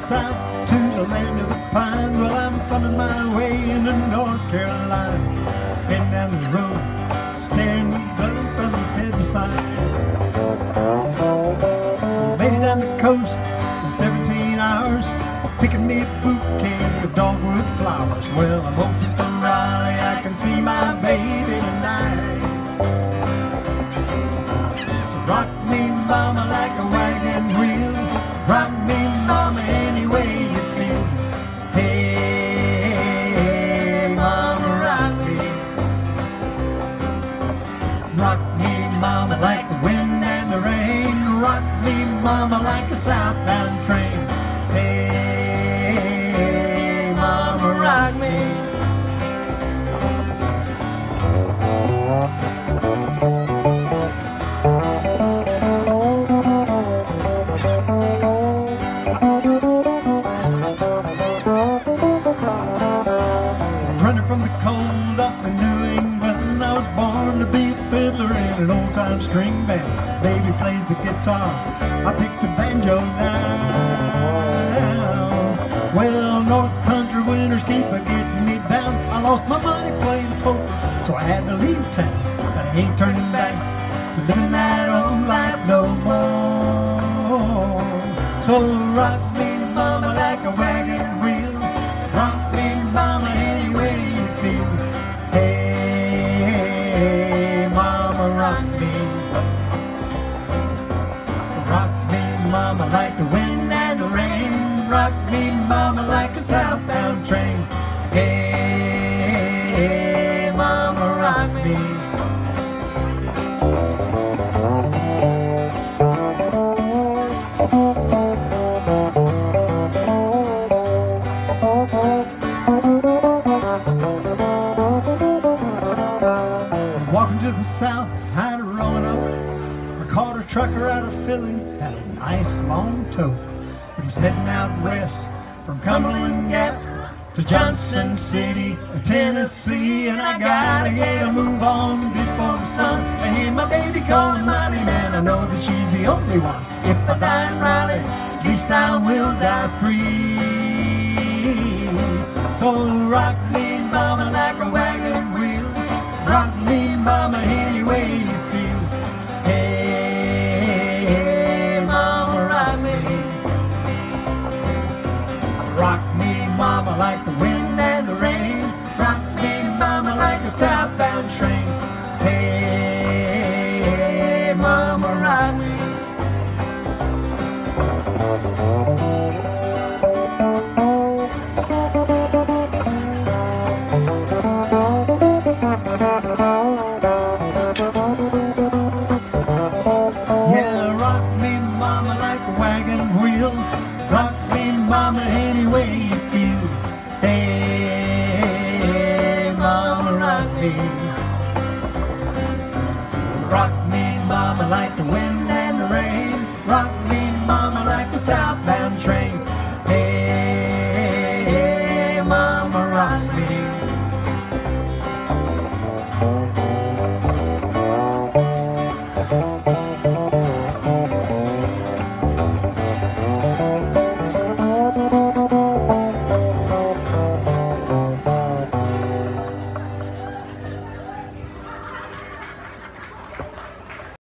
south to the land of the pine. Well, I'm thumbing my way into North Carolina. Heading down the road, staring blue from the headlines. Made it down the coast in 17 hours, picking me a bouquet of dogwood flowers. Well, I'm hoping from Raleigh I can see my baby Rock me, mama, like the wind and the rain. Rock me, mama, like a southbound train. An old time string band. Baby plays the guitar, I pick the banjo now. Well, North Country winters keep a getting me down. I lost my money playing poker, so I had to leave town. But I ain't turning back to living that old life no more. So rock me, rock me. Rock me, mama, like the wind and the rain. Rock me, mama, like a southbound train. Hey, hey mama, rock me. Walking to the south, trucker out of Philly, had a nice long tote. But he's heading out west from Cumberland Gap to Johnson City, Tennessee. And I gotta get a move on before the sun. I hear my baby calling my name, and I know that she's the only one. If I die in Raleigh, at least I will die free. So rock me, mama, like a wagon wheel. Rock me, mama, like the wind rock me. Mama, like the wind